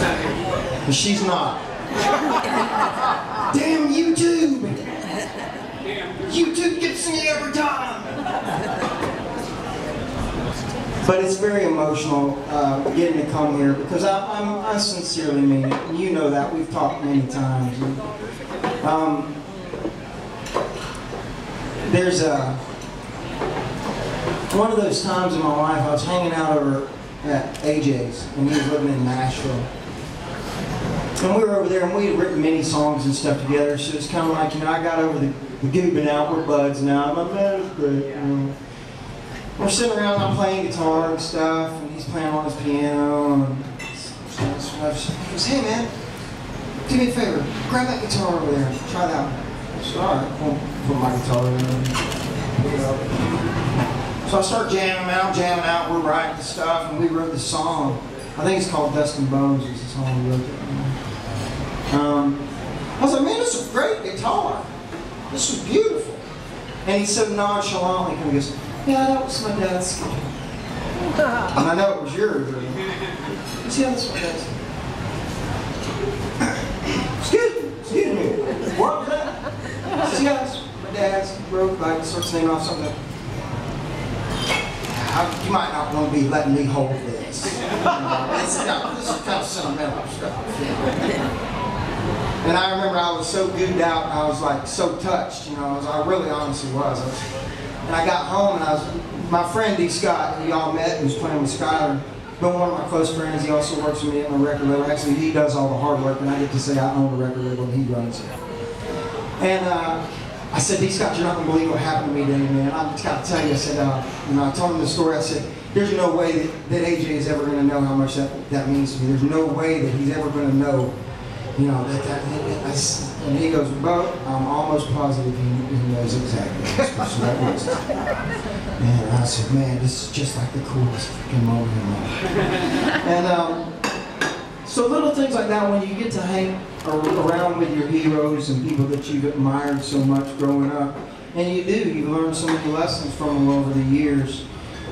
And she's not. Damn YouTube! YouTube gets me every time! But it's very emotional uh, getting to come here because I, I'm, I sincerely mean it. And you know that. We've talked many times. And, um, there's a one of those times in my life I was hanging out over at AJ's and he was living in Nashville. And we were over there and we had written many songs and stuff together, so it's kind of like, you know, I got over the, the goobing out, we're buds now. Man, it's great. You know. We're sitting around, I'm playing guitar and stuff, and he's playing on his piano. And stuff. He goes, hey man, do me a favor, grab that guitar over there, try that one. I said, put my guitar in. Up. So I start jamming out, jamming out, we're writing the stuff, and we wrote the song. I think it's called Dust and Bones is the song we wrote. Um, I was like, man, this is a great guitar. This is beautiful. And he said nonchalantly, he goes, yeah, that was my dad's. and I know it was yours. Really. Yeah, that's my dad's. excuse me, excuse me. What was that? Said, yeah, that's my dad's. Wrote like starts naming off something. I, you might not want to be letting me hold this. This, this is kind of sentimental stuff. And I remember I was so goofed out, I was like so touched, you know, I, was, I really honestly was. I was. And I got home and I was, my friend D. Scott, we all met, who's playing with Skylar, been one of my close friends, he also works with me at my record label. Actually, he does all the hard work and I get to say I own the record label and he runs it. And uh, I said, D. Scott, you're not gonna believe what happened to me today, man. I just gotta tell you, I said, uh, you know, I told him the story, I said, there's no way that, that AJ is ever gonna know how much that, that means to me. There's no way that he's ever gonna know you know, that, that, that, and he goes, Bo, I'm almost positive he, he knows exactly what that was. And I said, man, this is just like the coolest freaking moment in life. And um, so little things like that, when you get to hang around with your heroes and people that you've admired so much growing up, and you do, you learn so many lessons from them over the years.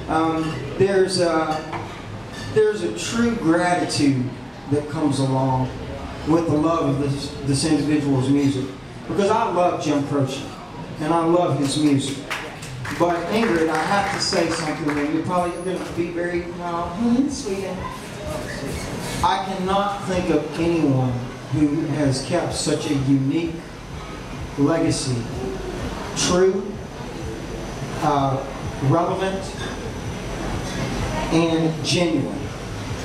Um, there's, a, there's a true gratitude that comes along with the love of this, this individual's music. Because I love Jim Croce, and I love his music. But Ingrid, I have to say something, and you're probably going to be very, no, sweet. I cannot think of anyone who has kept such a unique legacy, true, uh, relevant, and genuine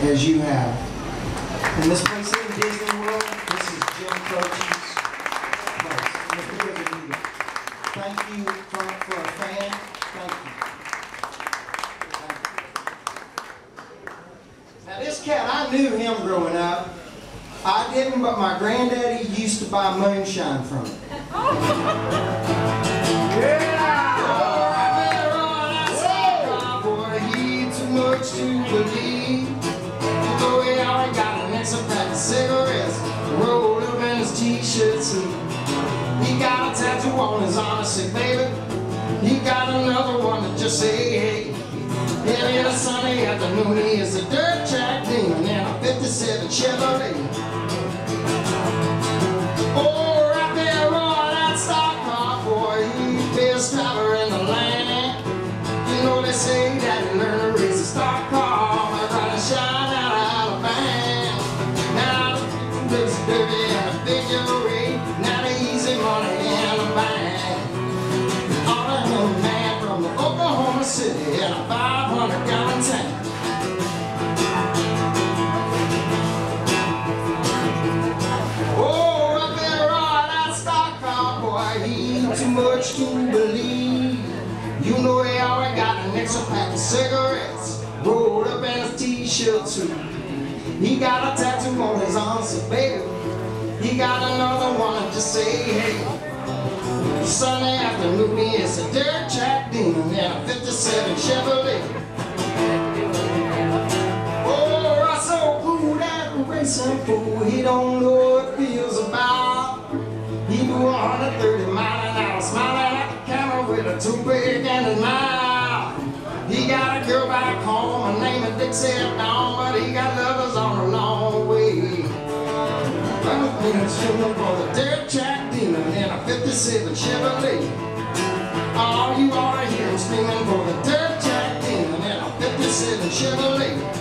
as you have. And this place in Disney World, this is Jim Croce's place. Thank you for, a fan. Thank you. Thank you. Now this cat, I knew him growing up. I didn't, but my granddaddy used to buy moonshine from him. yeah! Much to believe. Oh, yeah, I got an extra pack of cigarettes, rolled up in his t-shirts, and he got a tattoo on his arm, say, baby, he got another one to just say, hey. In a sunny afternoon, he is a dirt track demon in a 57 Chevrolet. City in a 500 gallon tank. Oh, up there on that stock car, boy, he too much to believe. You know he already got an extra pack of cigarettes, too. He got a tattoo on his arm, so baby, he got another one to say, hey. Sunday afternoon, is a dirt track demon in a 57 Chevrolet. Oh, Russell, cool that racing fool, he don't know what feels about. He do 130 mile an hour, smiling at the camera with a toothpick in his mouth. He got a girl back home, is Dixie Dawn, but he got lovers on a long way. men screaming for the dirt track demon in a 57 Chevrolet. All you ought to hear is screaming for the dirt track demon in a 57 Chevrolet.